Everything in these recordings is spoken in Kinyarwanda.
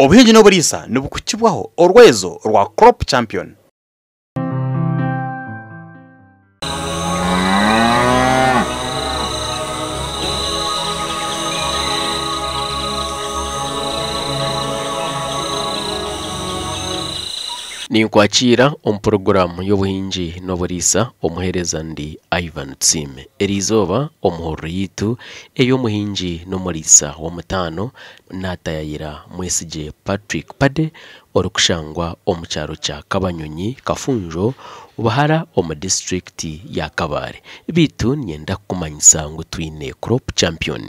obuhingi n'oburiisa nibukukibwaho orwezo rwa crop champion ninkwakira omu poroguramu y'obuhingi n'oburiisa omuheereza ndi ivan tsime. Erizooba omuhurro yitu ey'omuhingi n'omuriisa w'omutaano naatayayira mwesigye patrick pade orikushangwa omu kyaro kya kabanyonyi kafunjo buhara omu disitulikiti ya kabare bitu nyenda kukumanyisa ngu twine crop champion.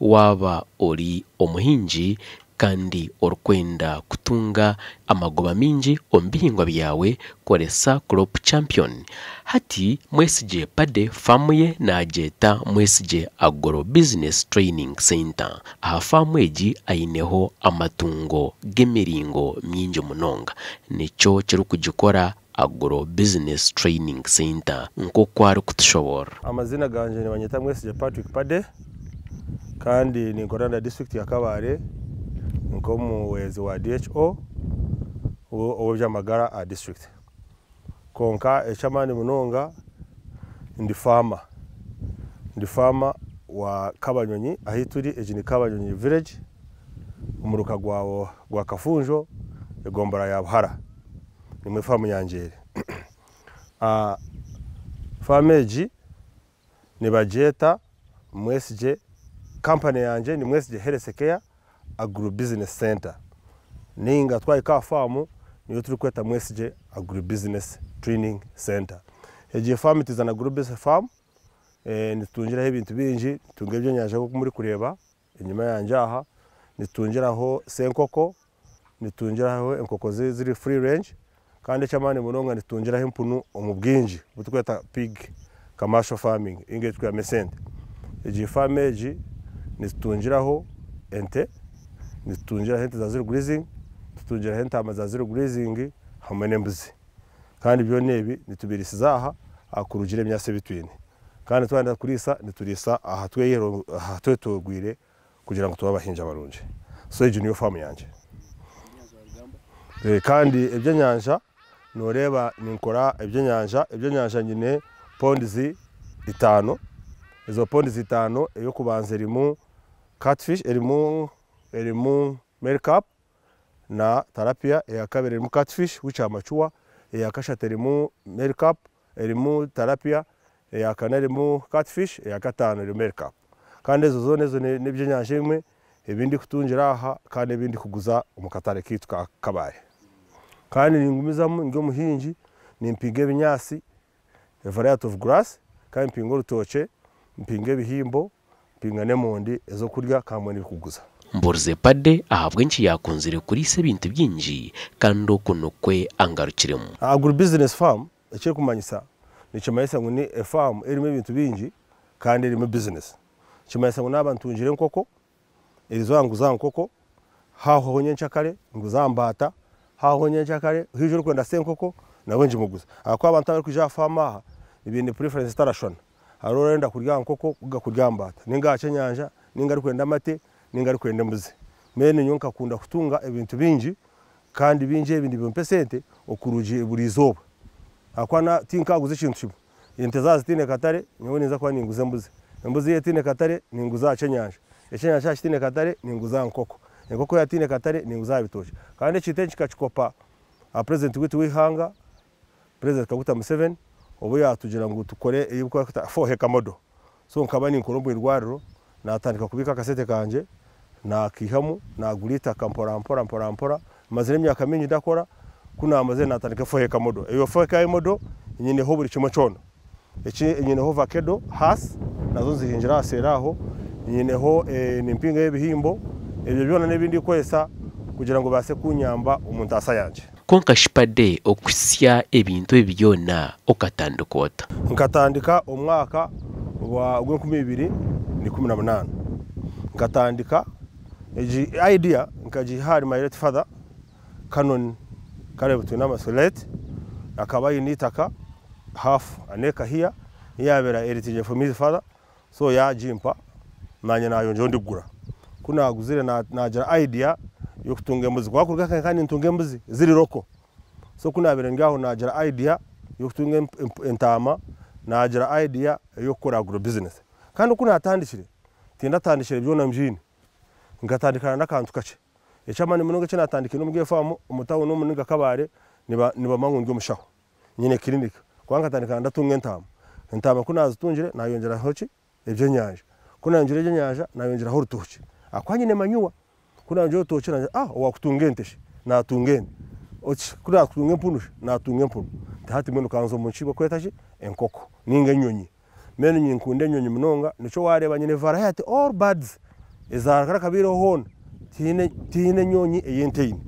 Waaba ori omuhingi kandi orikwenda kutunga amagoba mingi omu bihingwa byawe koresa crop champion. Hati mwesigye pade faamu ye naagyeta mwesigye agro business training center. Aha faamu egi aineho amatungo g'emiringo mingi munonga. Nikyo kirikugikora agro business training center. Nk'oku arikutushobora amazina ganje nibanyeta mwesigye patrick pade kandi ninkorera na district ya kabare. Nk'omuweezi wa dho ow'ebyamagara a district. Konka ekyamaani munonga ndi faama ndi faama wa kabanyonyi ahi turi egi ni kabanyonyi village omuruka gwa, gwa kafunjo egombora ya buhara. Nimwe faamu uh, faamu egi nibagyeta mwesigye kampani yangye ni mwesigye health care agro business center. Ninga twahika aha faamu niyo turi kweta mwesigye agro business training center. Egi faamu tizana agro business farm eh, nitutungiraho ebintu bingi nitunga ebyenyanja nkoku muri kureeba enyuma yangye aha nitutungiraho senkoko nitutungiraho enkoko zi- ziri free range kandi ekyamaani munonga nitutungiraho empunu omu bwingi pig commercial farming inga eturikweta sente. Egi faamu egi nitutungiraho ente nitutungiraho ente za zero grazing nitutungiraho entaama za zero grazing hamwe n'embuzi. Kandi byona ebi nitubirisiza aha kurugira emyasi ebitwine. Kandi twenda kuriisa nituriisa aha tweyero aha kugira ngu tube abahingi abarungi so egi niyo faamu yangye. Eh, kandi ebyenyanja noreeba ninkora ebyenyanja. Ebyenyanja nyine pondizi itaano. Ezo pondizi itaano eyokubanza erimu catfish erimu erimu mercap na tarapia eya kabiri erimu catfish which amachuwa eya kashatu erimu mercap erimu tarapia eya kane erimu catfish eya gatanu erimu mercap kandi ezo zoona ezo ne- nebyenyanja bimwe ebindi kutungira aha kandi ebindi kuguza omu katare kitu ka kabare kandi ningumizamu ndi omuhingi nimpinga ebinyaasi variety of grass kandi mpinga orutookye mpinga ebihimbo mpinga n'emondi ezokurya kamwe n'ebikuguza mburize pade ahabwa enki yakunzire kuriisa ebintu bingi kandi oku nikwe angarukiremu. Agro business farm ekirikumanyisa nikimanyisa ngu ni efarm erimu ebintu bingi kandi erimu business. Kimanyisa ngu naaba ntungire enkoko erizooba nguza nkoko haho nyenkyakare nguza mbaata haho nyenkyakare hiija orikwenda senkoko nabwe ngimuguza ahakuba abantu abarikuja aha famu aha nibaine preference zitarashwana hariho orenda kurya nkoko kuga kurya mbaata ninga aha kyenyanja ninga arikwenda amate ninga arikwenda embuzi mbwenu nyowe nkakunda kutunga ebintu bingi kandi bingi ebi nibimpa sente okurugi buri izooba ahakuba na- tinkaguza ekintu kimwe ente zaba zitiine katare nyowe ninza kuba ninguza embuzi embuzi iyo etiine katare ninguza aha kyenyanja. Ekyenyanja kyaba kitiine katare ninguza aha nkoko. Enkoko yatiine katare ninguza aha bitookye kandi ekintu eki kikakikopa aha purezidenti witu w'ihanga purezidenti kaguta museveni obu yatugira ngu tukore eyibukwata foheka modo. So nkaba ninkora omu irwariro natandika kubika akasente kanje nakihamu nagura itaka mpora mpora mpora mpora. Mazire emyaka mingi ndakora kunamaze natandika foheka modo eyo foheka modo nyineho buri kimwe kyona eki nyineho vakedo hasi na zo nzihingira ahaseera aho. Nyineho eh, nimpinga y'ebihimbo ebyo byona n'ebindi kukozesa kugira ngu baase kunyamba omu ntaasa yangye konka shipade okusya ebintu ebi byona okatandika ota nkatandika omwaka wa gw'enkumi ibiri nikumi na munana nkatandika egi idea nkagiha hari my late father canon kare between amasolete akaba ayine itaka half aneka hiya yabera heritage from his father so yagimpa nanye nayonjeho ndigura kunaguzire na- nagira idea yokutunga embuzi kwakuruga kanye kandi ntunga embuzi ziri roko. So kunabire ngaho nagira idea yokutunga emp- emp- entaama nagira idea eyokukora agro business. Kandi oku natandikire tindatandikire byona mbyine nkatandikana n'akantu kakye ekyamani munonga eki natandikire omu gefaamu omu tawuni omu ninga kabare niba- nibamangu ndi omushaho. Nyine kilinika kuba nkatandikana ndatunga entaama entaama ku nazitungire nayongeraho ki? Ebyenyanja. Ku nayongera ebyenyanja nayongeraho orutoki akuba nyine manyuwa ku nayongera orutoki nagira ah owakutunga ente shi? Natunga ente. Oki? Ku nakutunga empunu shi? Natunga empunu. Tahati mbwenu kanza omu nki bakweta ki? Enkoko. Ninga enyonyi. Mbwenu ninkunda enyonyi munonga nikyo wareeba nyine variety all birds. Ezaakara kabiireho hoona tiine tiine enyonyi ey'enteine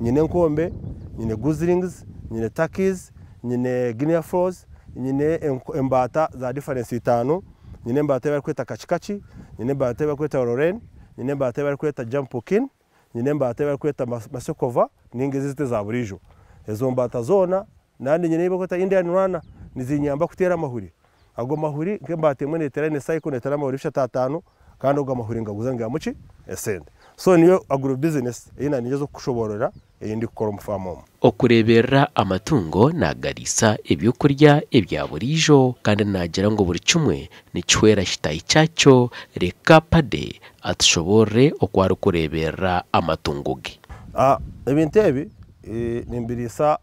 nyine enkombe nyine guzrings nyine takis nyine guinea frogs nyine embaata za difference itaano nyine embaata ei barikweta kachikachi nyine embaata ei barikweta loren nyine embaata ei barikweta jampokin nyine embaata ei barikweta mas- masekova ninga ezizite za buriijo ezo mbaata zoona nandi nyine ei barikweta indian rana nizinyamba kuteera amahuri ago mahuri nk'embaata emwe neetera cycle neetera amahuri bishatu ataano kandi ago amahuri ngaguza ngihamuki esente so niyo agro business okushoborera ei ndikukora omu faamu omu okureberera amatungo nagarisa ebyokurya ebya buriijo kandi nagira ngu buri kimwe nikihwera kitahi kyakyo reka pade atushoborere oku arikureberera amatungo ge. Ah, ebintu ebi eh, nimbiriisa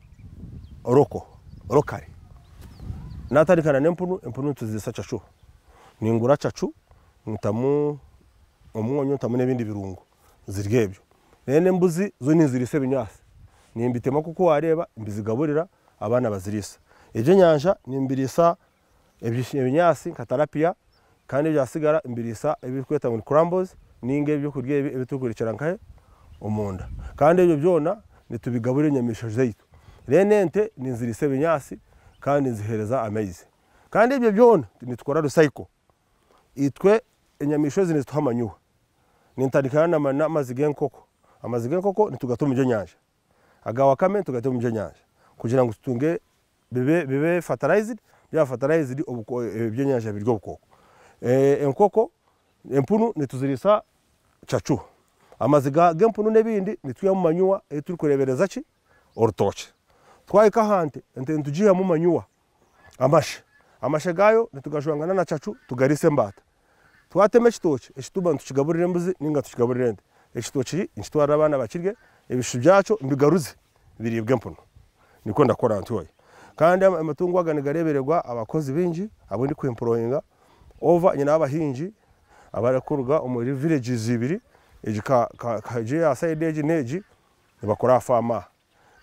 roko rokare natandikana n'empunu empunu ntuziriisa cacu ningura cacu ntamu omwonyo ntamu n'ebindi birungo ziri ebyo. Naye n'embuzi zo ninziriisa ebinyaasi nimbitema kuko wareeba mbizigaburira abaana baziriisa. Ebyenyanja nimbiriisa ebi- ebinyaasi nka tarapiya kandi ebyasigara mbiriisa ebirikweta ngu crumbles ninga ebyokurya ebi ebitukurikira nkahe omunda. Kandi ebyo byona nitubigaburira enyamiishwa zaitu. Rero n'ente ninziriisa ebinyaasi kandi nzihereza amaizi. Kandi ebyo byona nitukora recycle. Itwe enyamiishwa ezi nizituha amanyuwa nintandikana n'ama- n'amaizi g'enkoko amaizi g'enkoko nitugata omu gyenyanja aga wakame nitugata omu gyenyanja kugira ngu tutunge bibe bibe fertilized byaba fertilized ebyenyanja birya obukoko. Eh, enkoko empunu nituziriisa cacu amazi ga- g'empunu n'ebindi nitwihamu manyuwa ei turikurebereza ki? Orutookye. Twahika aha nte ente nitugihamu manyuwa amashe amashe gaayo nitugajwangana na cacu tugariisa embaata twatema ekitookye ekituba nitukigaburira embuzi ninga tukigaburira ente. Ekitookye nikitwarira abaana bakirye ebishu byakyo mbigaruze biribwe empunu niko ndakora ntoya kandi ama- amatungo aga nigarebererwa abakozi bingi abo ndikuemployinga over nyina abahingi abarikuruga omuri villages ibiri egi ka- ka- kaje ya side egi negi nibakora aha faama aha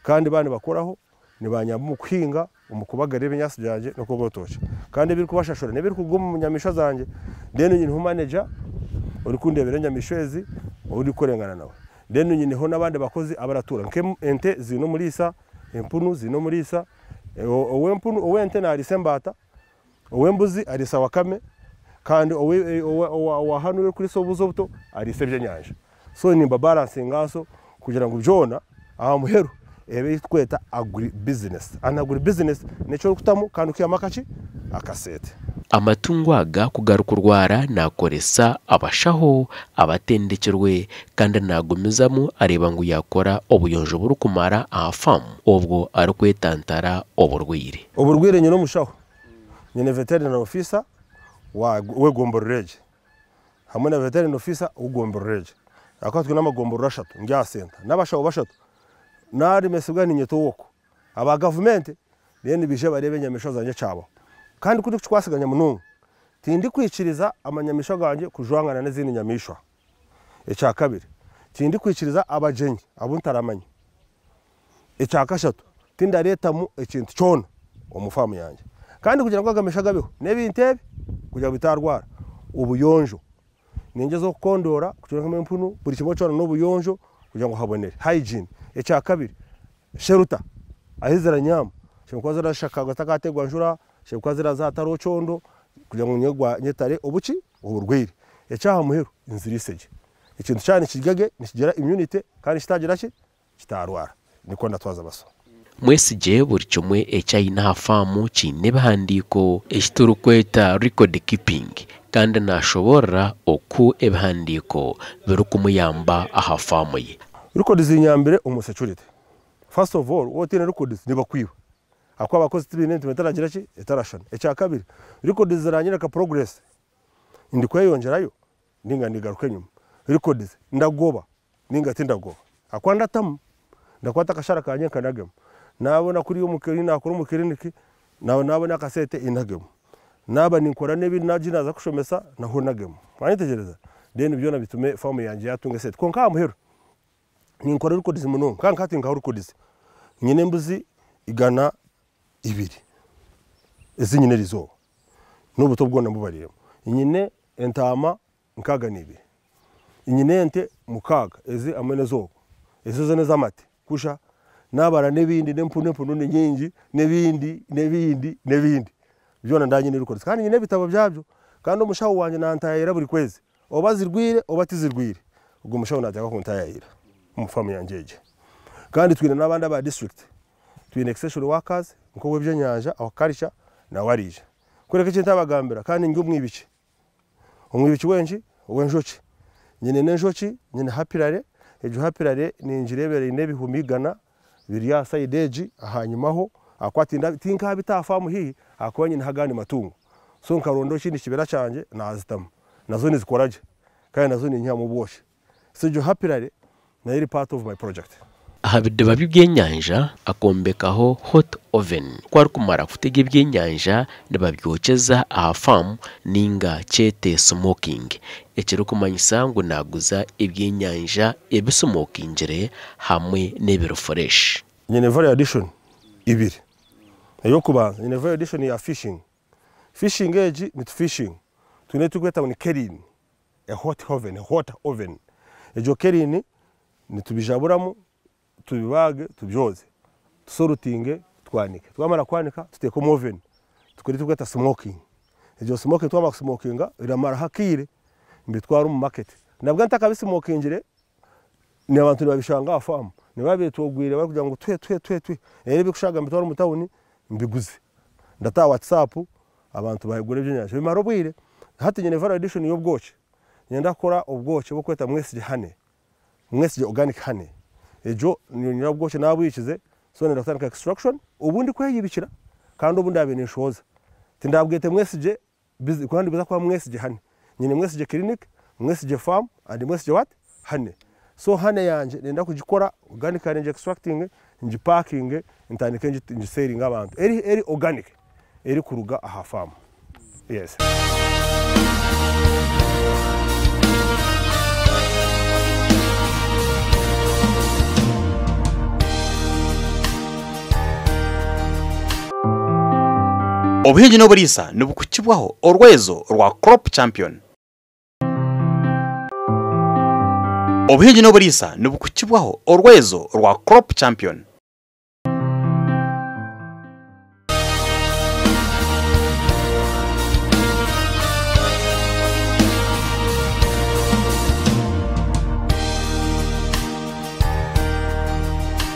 kandi bandi bakoraho nibanyamba omu kuhinga ebinyaasi byangye n'okuba orutookye kandi ebiri kubashashura nebiri kugwa omu nyamiishwa zangye then nyiniho manager ori kundebera enyamiishwa ezi ori kurengana nawe. Then nyiniho n'abandi bakozi abaratuura nk'ente ziine omuriisa empunu ziine omuriisa eh, o- ow'empunu ow'ente naariisa embaata ow'embuzi ariisa wakame kandi owe- eh, owa- owa owa hanu ori kuriisa obuzi obuto ariisa ebyenyanja so nimba baransingaso kugira ngu byona aha muheru. Ebe tweta agri business. And agri business nekyo orikutamu kandi ukihamu akaki akasente amatungo aga kugaruka kurwara nakoresa abashaho abatendekerwe kandi nagumizamu areba ngu yakora obuyonjo burikumara aha famu. Obwo arikwetantara oburwire nyine omushaho. Nyine veterinary officer wegombororege hamwe na veterinary officer wegombororege akuba twine amagombororo ashatu. Ndi aha senta. N'abashaho bashatu. Narimesibwa ninyeto woko aba gavumenti rero nibije barebe enyamiishwa zanje kyabaho kandi kuri kikwasiganya munonga tindi kwikiriza amanyamiishwa ganje kujwangana n'ezindi nyamiishwa ekya kabiri. Tindi kwikiriza abagyenyi abo ntaramanya ekyakashatu tindareetamu ekintu kyona omu faamu yange kandi kugira ngu agamisha gabeho n'ebintu ebi kugira ngu bitarwara obuyonjo ningezaho kukondoora kugira ngu empunu buri kimwe kyona n'obuyonjo kugira ngu habonere hygiene. Ekyakabiri sheruta. Ahi ziranyama shekuba zirashaka takategwa njura shekuba ziraza hatari okyondo kugira ngu nyegwa nyetare obuki oburwaire. Ekyaha muheru inzirisege ekintu kyana nikiryage nikigira immunity kandi kitagira ki? Kitarwara. Niko ndatwaza baso ekyayina aha faamu kiine ebihandiiko eki turikweta record keeping kandi nashoborera oku ebihandiiko birikumuyamba aha faamu ye. Records inyambere umu security. First of all wowe tine records nibakwiba akwa abakozi tibintu bitaragira ki? Itarashana icya kabiri records zirangira ka progress. Ndi kweyongerayo ninga ndigaruke nyuma records ndagoba ninga tindagoba. Akwa ndatamu ndakwata akashara kanje kanagemo nabona kuri yo mukiri nakora umukiriniki nawe nabona akasete inagemo. Naba ninkora n'ibindi naje naza kushomesa naho nagemo. Mwanyitegereza? Then ibyo nabitume famu yanjye yatunga sete. Konka muhero. Ninkora records muno kanka kati ngaho records. Nyine mbuzi igana ibiri. Ezi nyine rizo n'ubuto bwona mubariyemo nyine entama nkaga n'ibiri nyine ente mukaga. Ezi amene zo ezi zo nezamate kusha nabara n'ibindi n'empunu empunu ni nyingi n'ibindi n'ibindi n'ibindi byona ndanye ni records kandi nyine bitabo byabyo kandi umushaho wanje nantayira buri kwezi. Oba zirwire oba tizirwire. Ubwo umushaho nataka kuntayira mu famu kandi twine n'abandi aba district. Twine exceptional workers nko webyenyanja awakarisha na warija kureka ikintu abagambira kandi ngi umwibice umwibici wenji wenjoki nyine nenjoki nyine hapirare ejo hapirare ninjirebereye n'ebihumi igana biri ya saideji ahanyimaho akwatinda tinka bitafamu hii akuba nyine hagandi matungo so nkarondo kindi kibera cyanjye nazitama na zo nizikoraje kandi na zo ni nyamu bwoshe so ejo hapirare na yo iri part of my project. Aha bidiba by'ibyenyanja akombekaho hot oven. Kwari kumara kutega ibyenyanja nibabyokeza aha famu ninga cyete smoking. Ekiri kumanyisa ngu naguza ibyenyanja ebismokingire hamwe n'ebiro fresh. Nyine value addition ibiri. Eyo kubanza nyine value addition ya fishing. Fishing egi ni fishing. Tune tukweta ngo ni kerin a hot oven a hot oven. Ejo kerin nitubijaburamu tubibage tubyoze tusorutinge twanike twamara kwanika tuteka mu oven tukore tukweta smoking. Ejo smoking twamara smokinga iramara hakire. Mbitwara mu market. Nabwo ntakabismokingire ni abantu babishanga afamu nibabetogwire bari kugira ngo twe twe twe twe. Rero bikushaga mbitwara mu tawuni mbiguze. Ndata whatsapp abantu bayigura ibyenyanja bimara ubwire hati nyine value addition y'ubwoke. Nyenda kora ubwoke bwo kweta mwesije hane. Mwesije organic hane. Ejo nyirabwoke nabwikize so nenda kutandika extraction ubundi kweyibikira kandi ubundi abe nishoza tindabwete mwesije bizi kandi biza kwa mwesije hane. Nyine mwesije clinic mwesije farm and mwesije what? Hane. So hane yanje nenda kugikora extracting nji packing ntandike nji selling abantu. Eri eri organic eri kuruga aha farm. Yes. Obuhingi n'oburiisa nibukukibwaho orwezo rwa crop champion. Obuhingi n'oburiisa nibukukibwaho orwezo rwa crop champion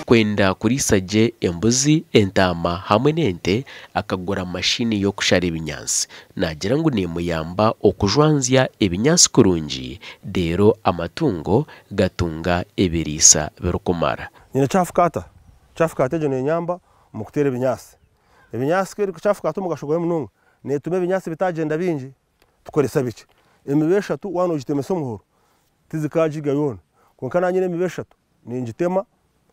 kwenda kurisage embuzi entama hamwe n'ente akagura mashini yo kushara ebinyansi nagira ngu nemuyamba okujwanzya ebinyansi kurungi deero amatungo gatunga ebiriisa birikumara nyine cyafukata cyafukata ejo nenyamba mu kutera ebinyasi ebinyasi kweri cyafukata omugashogoye munonga netuma ebinyasi bitagenda bingi tukoresa biki? Emibe eshatu wanu ogitemesa omuhoro tizikagiga yoona. Konka nanye n'emibe eshatu ningitema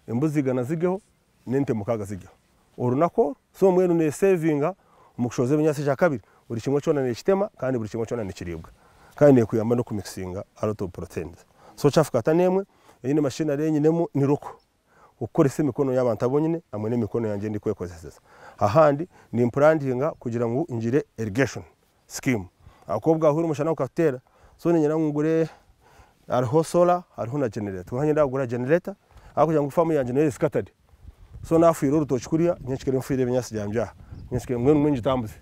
embuzi igana zigeho n'ente mukaga zigeho orunako so mwenu nesevinga omu kushoza ebinyasi kya kabiri buri kimwe kyona nekitema kandi buri kimwe kyona nikiribwa kandi nekuyamba n'okumikisinga aroto proteins so cyafukata n'emwe eyine mashinari enyinemu ni roko okukoresa emikono y'abantu abonyine hamwe n'emikono yanjye ndi kwekozeseza. Ahandi nimpurantinga kugira ngu ngire irrigation scheme. Ahakuba bwahura umushana gukatera so ninyira ngu ngure hariho sola hariho na generator. Nkanye ndagura generator aho kugira ngo famu yanjye na yo scattered so nafuire urutoki kuriya nyekikere mfuire ebinyasi byanje aha nyekikere mwenu mwingi tambuze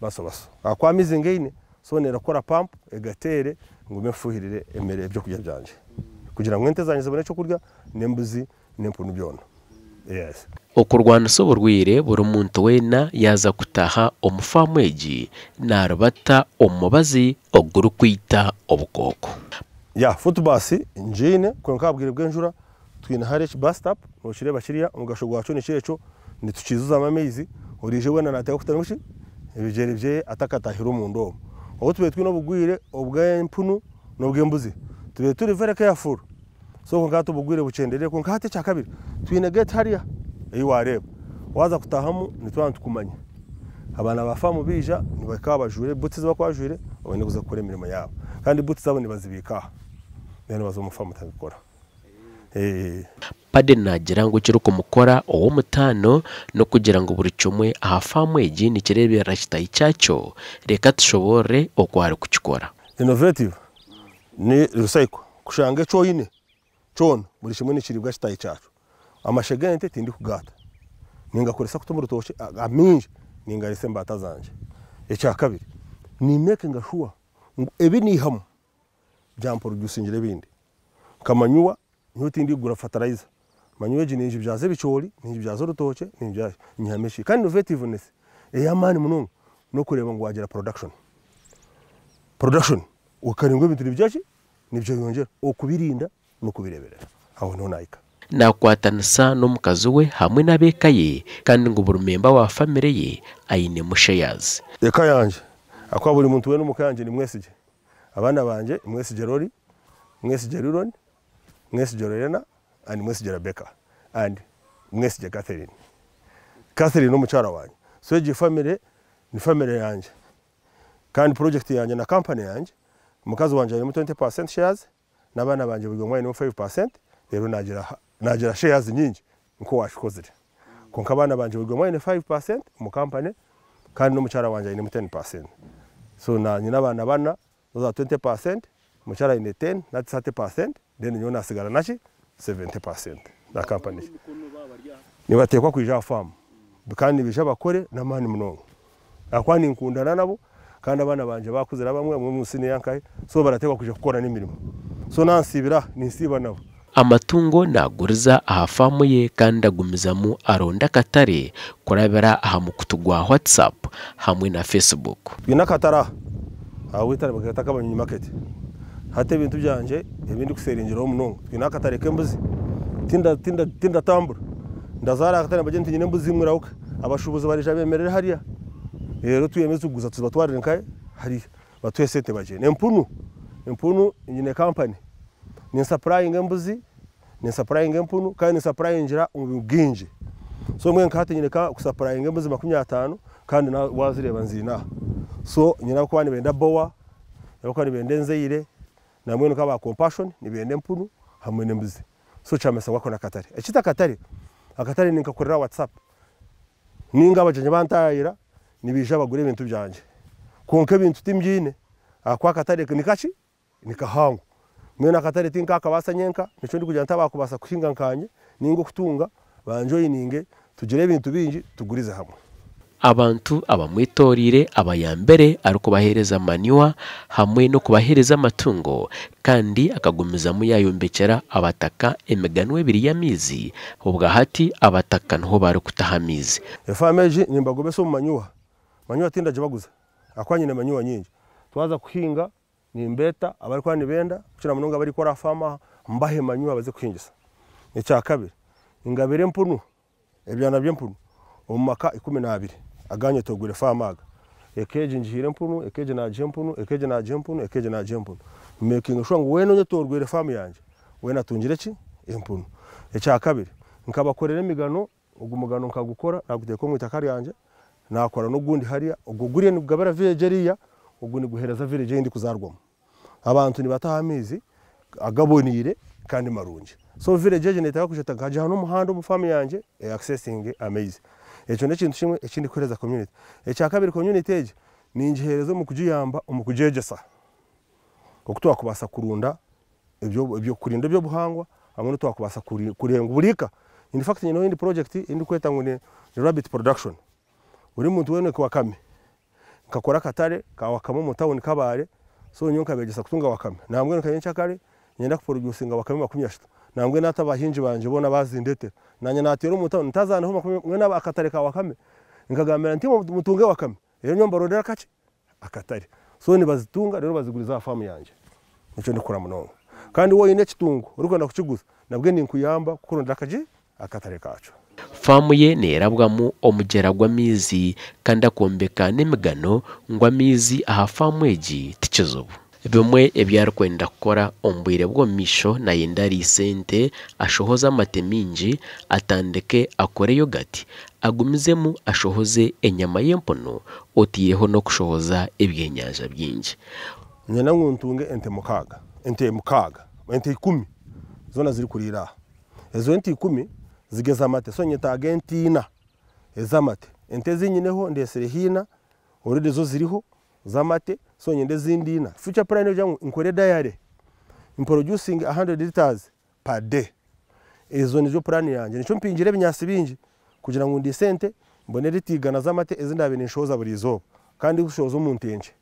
baso baso. Akwa mizinga ine so nerakora pump egatere ngume mfuhirire emere ebyo kurya byanje. Kugira ngo ente zanjye zibone icyo kurya n'embuzi n'empunu byona yes. Okurwanisa oburwire buri muntu weena yaza kutaha omu faamu egi narubata omu mubazi ogurikwita obukooko. Ya futubasi njine kwenka abwire bw'enjura twine hari bus stop nokireba kiriya omugasho gwakyo nikyecho nitukizuzamu amaizi orije wena nateka kutamuki ebigyere bye atakatahira omundu omu. Obu tube twine obugwire obw'empunu n'obw'embuzi tube turi very careful. So konka hati obugwire bukyendere konka hati ekyakabiri twine gate hariya eyi wareeba. Waza kutahamu nitwaba nitukumanya. Abaana ba famu bija nibakaba bajwire buti zibakwajwire baine kuza gukora emirimo yabo kandi buti zabo nibazibika aha. Then baza omu pade nagira ngu kiri kumukora ow'omutaano n'okugira ngu buri kimwe aha faamu egi nikireeberera kitahi kyakyo reka tushobore okwari kukikora. Innovative. Ni recycle. Kushanga oine kyona buri kimwe nikiribwa kitahi kyakyo amashege g'ente tindi kugata. Ningakoresa kuta omu rutookye a- amingi ningaresa embata zanje. Ekyakabiri nimakinga sure ngu ebi niihamu byamproducingire ebindi nkamanyuwa ni ho tindigura fertilizer. Manyuwa egi ninjibyaza ebicoori ninjibyaza orutookye ninjibyaza nyihamu eki kandi innovativeness ey'amaani munonga n'okureeba ngu wagira production. Production ukaringwa ebintu nibyaki? Nibyo yongera. Okubirinda n'okubireberera aho ni ho nahika nakwatanisa n'omukazi we hamwe n'abeeka ye kandi ngu buri memba wa famire ye ainemu shares eka yanje akuba buri muntu we n'omuka yanje nimwesige. Abaana banje nimwesige rori mwesige riron mwesige lorena and mwesige rebeka and mwesige catherine. Catherine n'omukyara wanje. So egi famire ni famire yanje. Kandi project yanje na company yanje omukazi wanje ainemu 20 shares n'abaana banje buri omwe ainemu 5 rero nagira shares nyingi nko washikozire. Konka abaana banje buri omwe aine 5 mu company kandi n'omukyara wanje ainemu 10 so na nyina abaana bana zoza 20 omukyara aine 10 nati 30 then nyowe nasigara naki 70 na company. Nibateekwa kwija aha famu kandi bija bakore n'amaani munonga akuba ninkundana nabo kandi abaana banje bakuzira bamwe bamwe munsi niyankahe so barateekwa kuja kukora n'emirimo so nansiibira ninsiiba nabo. Amatungo naguriza aha faamu ye kandi agumizamu aronda akatare kurabira aha mukutu gwa whatsapp hamwe na facebook. Twine akatare aha witare baketa kabanyonyi market hati ebintu byanje ebindi kuseringiraho munonga twine akatare k'embuzi. Tinda- tinda- tindatambura ndazara akatare mbagye nti nyine embuzi imwe irauka abashubuzi barija bemerere hariya. Rero twiyemeze kuguza tuzibatwarire nkahe hariya. Batuhe sente bagye empunu. Empunu nyine kampani ninsapurayinga embuzi ninsapurayinga empunu kandi ninsapurayingira omu bwingi so mwe nkahati nyine kusapurayinga embuzi makumi atano kandi wazireba nzinaha so nyina kuba nibenda bowa yakuba nibenda enzeire namwe nuka ba compassion nibenda empunu hamwe n'embuzi so kyamesa wako nakatare ekita akatare akatare ninkakorera whatsapp. Ninga abajanye bantayira nibija bagura ebintu byanje. Konka ebintu timbyine akwa akatare nikaki nikahangu mwene akatare tinkakabasa nyenka nico ndi kugira ntabakubasa kuhinga nkanye ninga okutunga banjoyininge tugire ebintu bingi tugurize hamwe. Abantu abamwetoreire abayambere ari kubahereza maniwa hamwe no kubahereza amatungo. Kandi akagumizamu yayombekera abataka emiganwa ebiri y'amaizi ubwo hati abataka ni ho bari kutaha amaizi efamu egi nimbagobesa omu manyuwa manyuwa tindaje baguza akuba nyine manyuwa nyingi. Twaza kuhinga nimbeta abarikuba nibenda kukira munonga abarikora aha famu aha mbahe manyuwa baze kuhingisa. Ekyakabiri ingabire empunu ebyana by'empunu. Omu maka ikumi n'abiri aganye togure famu aga ekeegi ngihire empunu ekeegi nagiha empunu ekeegi nagiha empunu ekeegi nagiha empunu making sure ngu weena onye torwire famu yanje. Weena atungire ki empunu. Ekyakabiri nkabakorera emigano ogu mugano nkagukora naguteeka omu itaka ryanje nakora n'ogundi hariya ogwo guriya nigugabira village eriya ogu niguhereza village eyi ndikuzarwamu abantu nibataha amaizi agaboniire kandi marungi. So village egi neteka kusheta nkagiha n'omuhanda omu famu yanje accessing amaizi ekyo nekintu kimwe ekindi kuhereza community. Ekyakabiri community egi ningihereza omu kugiyamba omu kugyegyesa oku twakubasa kurunda kurinda ebyobuhangwa hamwe notwakubasa kuri- kurenga burika in fact nyineho indi project indi kweta ngu ni rabbit production. Buri muntu wene wakame. Nkakora akatare ka wakame omu tawuni kabare so nyo nkabegyesa kutunga wakame. Nambwe nkanyekyakare nyenda kuproducinga wakame makumi ashatu nambwe nata abahingi banje bona bazindete. Nanye natera omu tawuni ntazaneho makumi mwene aba- akatare ka wakame. Nkagambira nti "Mu- mutunge wakame. Rero nyo mbarondera kaki akatare. So nibazitunga rero baziguriza famu yanje. Nicyo ndikora munonga kandi woine ekitungu urikwenda kukiguza. Nabwe ninkuyamba kukurondera akaji akatare kacu faamu ye neerabwamu omugyera gw'amaizi kandi akombeka n'emigano ngu amaizi aha faamu egi tikizibu bimwe ebi arikwenda kukora omu bwire bw'omu maisho nayenda ari sente ashohoze amate mingi atandike akore yogati. Agumizemu ashohoze enyama y'empunu otiireho n'okushohoza ebyenyanja bingi nyina ngu ntunge ente mukaaga ente mukaaga ente ikumi zoona ziri kuriira aha. Ezo ente ikumi zigeza amate so nyetaaga ente ina ez'amate. Ente ezinyineho ndesire hiina oredi zo ziriho z'amate so nyende ezindi ina future plan egira ngu nkore dayare improducing 100 liters per day. Ezo nizo plan yange ni cyo mpingire ebinyaasi bingi kugira ngu ndi sente mbone ritiigana z'amate ezindabe ninshohoza buri izooba kandi kushohoza omu ntenkye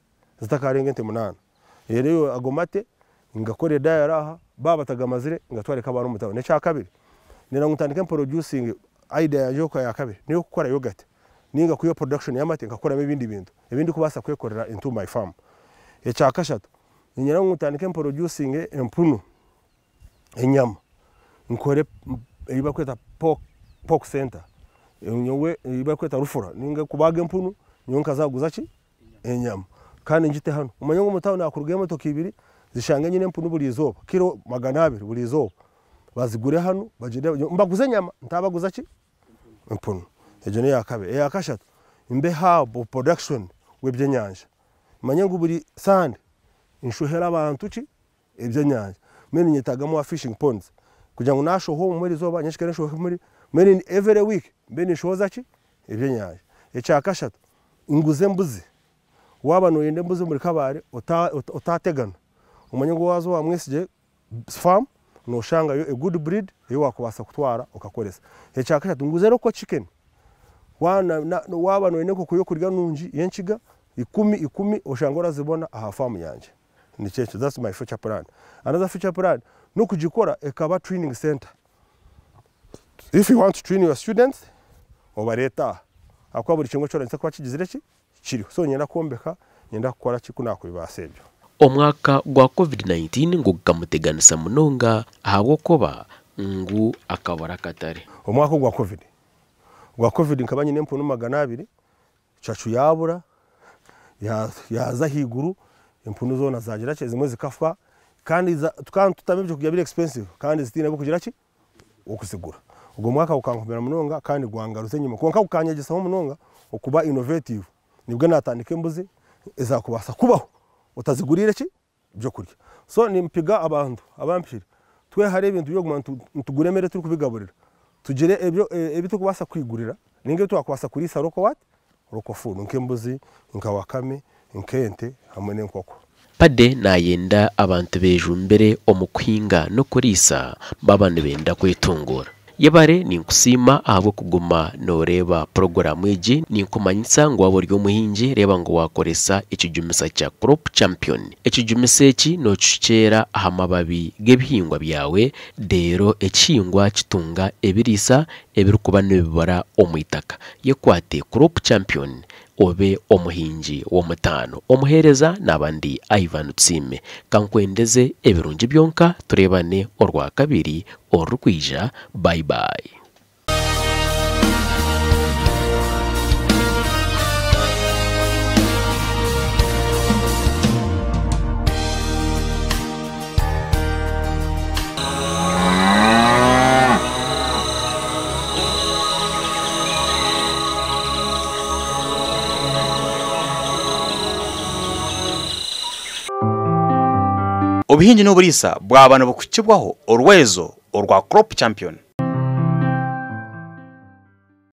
zitakarenga ente munaana rero ago mate ngakora dayari aha baba batagamazire ngatwareka abantu mu tawuni ekyakabiri nira ngu ntandike producing idea yange yokuba yakabiri niyo kukora yogurt. Ninga kuyo production y'amate nkakoramo ebindi bintu. Ebindi kubaasa kwekorera into my farm. Ekyakashatu ninyira ngu ntandike producing empunu enyama. Nkore eyi bakweta pork, center. Nyowe eyi bakweta rufura. Ninga kubaga empunu nyowe nkazaguza ki enyama. Kandi ngite hano umanye ngu mutawuni hakurugayo emotoka ibiri zishange nyine empunu buri izooba kiro magana abiri buri izooba bazigure hano bagire mbaguze enyama ntabaguza ki empunu egyo niyo yakabiri eyakashatu mbe habo production w'ebyenyanja manye ngu buri sande. Nshuhera abantu ki ebyenyanja mbere nyetagamu wa fishing ponds. Kugira ngu nashoho muri izooba nyeshikare nshohe muri mbere every week mbe ninshohoza ki ebyenyanja ekyakashatu nguze embuzi waba noyenda embuzi muri kabare otategana umanye ngu waza wamwesigye farm noshangayo a good breed eyo wakubaasa kutwara okakoresa ekyakashatu nguze roko chicken. Waba noyenda enkoko yokurya nungi y'enkiga ikumi ikumi oshanga orazibona aha famu yange nikyekyo thats my future plan. Another future plan nokugikora ekaba training center. If you want to train your students obareeta aha ahakuba buri kimwe kyona kuba kigizire ki kiriho so nyenda kwombeka nyenda kukora ki kunakubibaasa ebyo omwaka gwa covid-19 ngu gukamuteganisa munonga ahabw'okuba ngu akabura katare. Omwaka ogwa covid. Gwa covid nkaba nyine empunu magana abiri cacu yabura ya- yaza haiguru empunu zoona zagira ki zimwe zikafa kandi tukaba tutama ebyokurya biri expensive kandi zitiine bwokugira ki? Okuzigura. Ogwo mwaka gukankomera munonga kandi gwangaruza enyuma kwonka gukanyegisaho munonga okuba innovative. Nibwo natandika embuzi ezakubaasa kubaho. Otazigurire ki? Byokurya so nimpiga abantu abampire twehare ebintu byoguma ntu- ntugure emere turi kubigaburira. Tugire ebyo e- ebi tukubaasa kwigurira. Ninga ebi twakubaasa kuriisa roko what roko food nk'embuzi nka wakame nk'ente hamwe n'enkoko pade nayenda abantu bejumbire omu kuhinga n'okuriisa baba nibenda kwetungura yebare ninkusiima ahabw'okuguma nooreeba porogaramu egi ninkumanyisa ngu waba ori omuhingi reeba ngu wakoresa ekijumisa kya crop champion. Ekijumisa eki nookishukyera aha mababi g'ebihingwa byawe deero ekihingwa kitunga ebiriisa ebirikuba nibibora omu itaka. Yekwate crop champion obe omuhingi w'omutaano. Omuheereza n'abandi ivan tsime. Kankwendeze ebirungi byonka tureebane orwakabiri orukwija bayibayi ubuhingi n'uburisa bwabana bukukibwaho urwezo urwa crop champion.